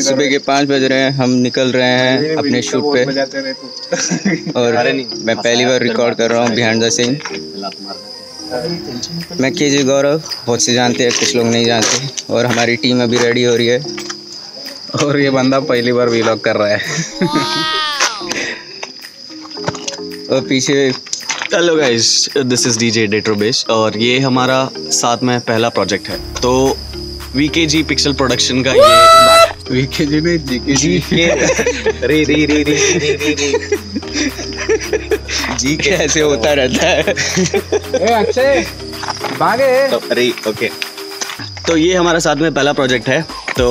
सुबह के पाँच बज रहे हैं हम निकल रहे हैं अपने शूट पे। और मैं पहली बार रिकॉर्ड कर रहा हूँ बिहाइंड द सीन मैं के जी गौरव बहुत से जानते हैं कुछ लोग नहीं जानते। और हमारी टीम अभी रेडी हो रही है। और ये बंदा पहली बार व्लॉग कर रहा है। और पीछे hello guys this is DJ डेट्रोबेस और ये हमारा साथ में पहला प्रोजेक्ट है। तो वीकेजी पिक्सल प्रोडक्शन का ये वीके जी ने जीके जी रे रे रे रे रे जी कैसे होता रहता है ए अक्षय भागे तो अरे ओके तो ये हमारा साथ में पहला प्रोजेक्ट है तो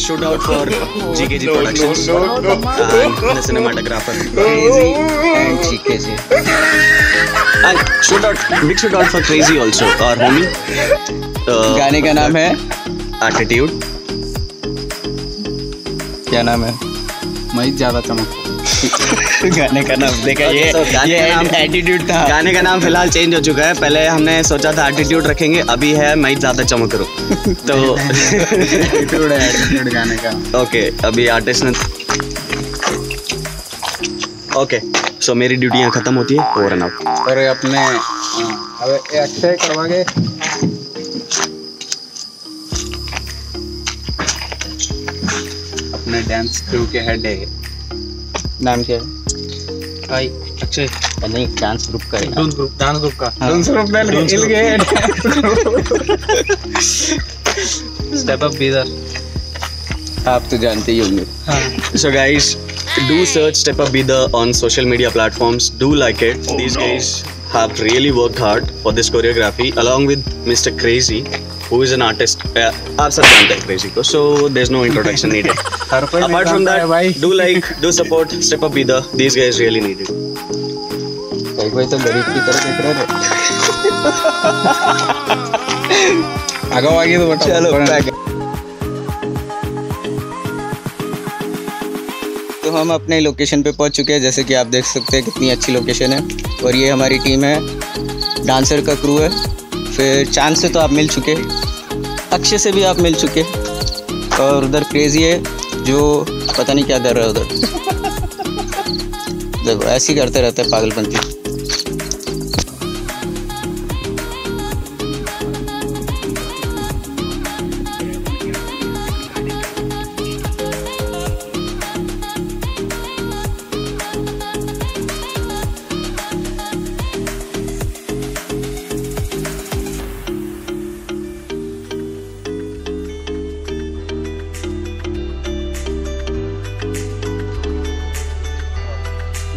shoot out for G K G production cinematographer crazy and G K G shoot out big shoot out for crazy also और होमी गाने का नाम है? एटीट्यूड क्या नाम है? मैं ज़्यादा चमक। गाने का नाम देखा ये तो गाने ये का नाम- एटीट्यूड था। गाने का नाम फ़िलहाल चेंज हो चुका है। पहले हमने सोचा था एटीट्यूड रखेंगे अभी है मैं ज़्यादा चमक करूँ तो एटीट्यूड है एटीट्यूड गाने का। ओके अभी आर्टिस्ट ने ओके सो मेरी ड्यूटियाँ खत्म होती है। ओवर एंड आउट और अपने हाँ, अब ये अक्षय डांस क्रू के हेड है नाम क्या है? अच्छा नहीं डांस ग्रुप ग्रुप ग्रुप का। डांस ग्रुप आप तो जानते ही होंगे। Media platforms do like it this really work hard for this choreography along with mister crazy who is an artist. Uh, आप सब जानते हैं Crazy को, so there's no introduction needed. Apart from that, भाई do like, do support Step Up Be the. These guys really need it. कई कोई तो गरीब की तरह देख रहे थे आगे आगे तो बता चलो back। तो हम अपने लोकेशन पे पहुँच चुके हैं जैसे कि आप देख सकते हैं कितनी अच्छी लोकेशन है और ये हमारी टीम है डांसर का क्रू है फिर चाँद से तो आप मिल चुके, अक्षय से भी आप मिल चुके। और उधर क्रेजी है, जो पता नहीं क्या कर रहा है उधर। देखो, ऐसे ही करते रहते हैं पागलपंती।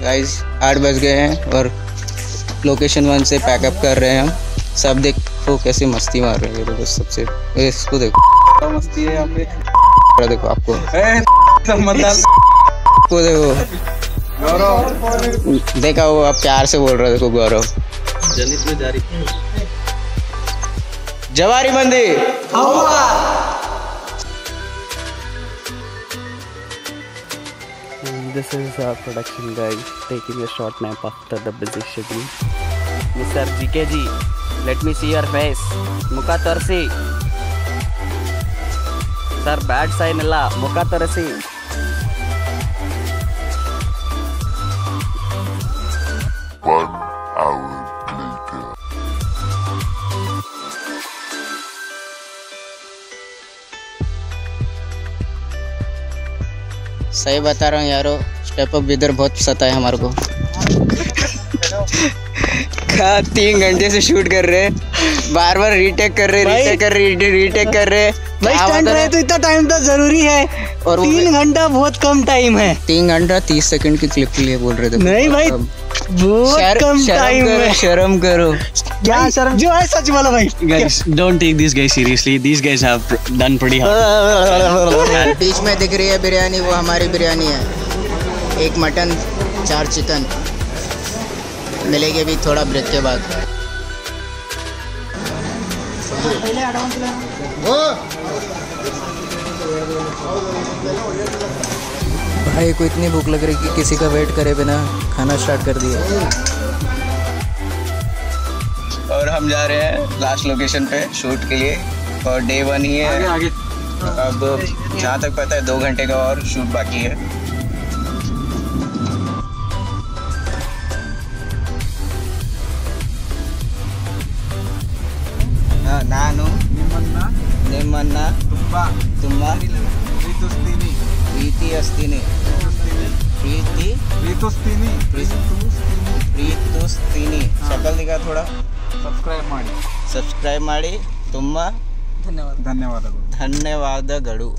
गाइस आठ बज गए हैं और लोकेशन वन से पैकअप कर रहे हैं हम। सब देखो कैसे मस्ती मार रहे हैं ये सबसे। इसको देखो। मस्ती है यहाँ पे? देखो आपको। ए, आपको देखो। गौरव। देखा वो आप प्यार से बोल रहे देखो गौरव। जनित में जारी जवारी मंदिर। this is our production guy taking a short nap after the busy schedule. Mr. GKG, let me see your face. Mukha tarsi Sir, bad sign illa. Mukha tarsi Pardon. सही बता रहा हूँ यारो स्टेप अप इधर बहुत सता है हमारे को। कहा तीन घंटे से शूट कर रहे हैं। बार बार रीटेक कर रहे रीटेक कर रहे रीटेक कर रहे। भाई स्टंट रहे? तो इतना टाइम तो ज़रूरी है। और तीन घंटा बहुत कम टाइम है। तीन घंटा तीस सेकंड की क्लिप के लिए बोल रहे थे। नहीं भाई बहुत कम शर्म टाइम करो है। शर्म करो। क्या शर्म? जो है सच बोलो भाई। Guys, don't take these guys seriously. These guys have pr- done pretty hard. बीच में दिख रही है बिरयानी वो हमारी बिरयानी है। एक मटन चार चिकन। मिलेगी अभी थोड़ा ब्रेक के बाद। भाई को इतनी भूख लग रही कि किसी का वेट करे बिना खाना स्टार्ट कर दिया। और हम जा रहे हैं लास्ट लोकेशन पे शूट के लिए। और डे वन ही है। आगे, आगे। अब जहाँ तक पता है दो घंटे का और शूट बाकी है। ನಾನು ನಿಮ್ಮನ್ನ? ತುಂಬಾ. ಪ್ರೀತಿ ಅಸ್ತೀನಿ ಪ್ರೀತಿ. ಪ್ರೀತಿಸ್ತೀನಿ. ಪ್ರೀತಿಸ್ತೀನಿ. ಪ್ರೀತಿಸ್ತೀನಿ ಸಕಲ್ನಿಗ ಥೋಡ ಸಬ್ಸ್ಕ್ರೈಬ್ ಮಾಡಿ. ಸಬ್ಸ್ಕ್ರೈಬ್ ಮಾಡಿ. ತುಂಬ ಧನ್ಯವಾದಗಳು. ಧನ್ಯವಾದಗಳು.